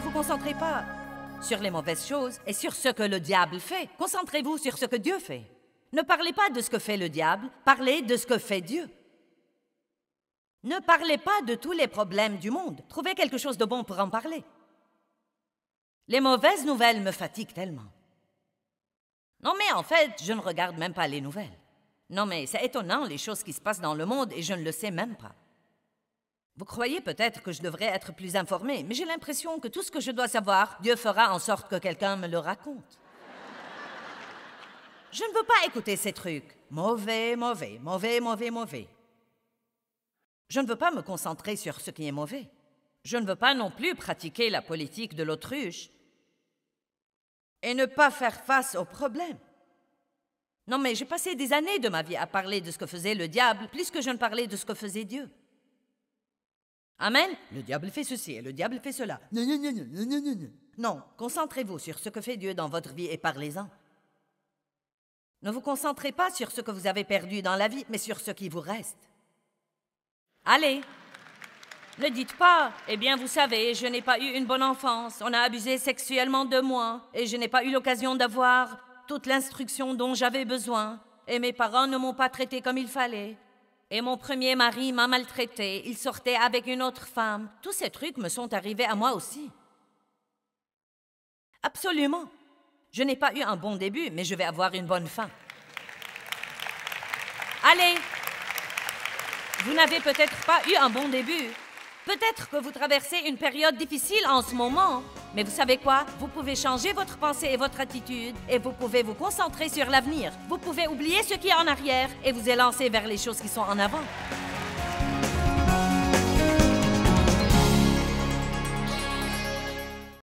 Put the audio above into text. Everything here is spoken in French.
concentrez pas sur les mauvaises choses et sur ce que le diable fait. Concentrez-vous sur ce que Dieu fait. Ne parlez pas de ce que fait le diable, parlez de ce que fait Dieu. Ne parlez pas de tous les problèmes du monde. Trouvez quelque chose de bon pour en parler. Les mauvaises nouvelles me fatiguent tellement. Non, mais en fait, je ne regarde même pas les nouvelles. Non, mais c'est étonnant les choses qui se passent dans le monde et je ne le sais même pas. Vous croyez peut-être que je devrais être plus informée, mais j'ai l'impression que tout ce que je dois savoir, Dieu fera en sorte que quelqu'un me le raconte. Je ne veux pas écouter ces trucs. Mauvais, mauvais, mauvais, mauvais, mauvais. Je ne veux pas me concentrer sur ce qui est mauvais. Je ne veux pas non plus pratiquer la politique de l'autruche et ne pas faire face aux problèmes. Non, mais j'ai passé des années de ma vie à parler de ce que faisait le diable, plus que je ne parlais de ce que faisait Dieu. Amen. Le diable fait ceci et le diable fait cela. Non, concentrez-vous sur ce que fait Dieu dans votre vie et parlez-en. Ne vous concentrez pas sur ce que vous avez perdu dans la vie, mais sur ce qui vous reste. Allez. Ne dites pas, eh bien, vous savez, je n'ai pas eu une bonne enfance, on a abusé sexuellement de moi, et je n'ai pas eu l'occasion d'avoir toute l'instruction dont j'avais besoin, et mes parents ne m'ont pas traité comme il fallait, et mon premier mari m'a maltraité, il sortait avec une autre femme. Tous ces trucs me sont arrivés à moi aussi. Absolument. Je n'ai pas eu un bon début, mais je vais avoir une bonne fin. Allez, vous n'avez peut-être pas eu un bon début. Peut-être que vous traversez une période difficile en ce moment. Mais vous savez quoi? Vous pouvez changer votre pensée et votre attitude et vous pouvez vous concentrer sur l'avenir. Vous pouvez oublier ce qui est en arrière et vous élancer vers les choses qui sont en avant.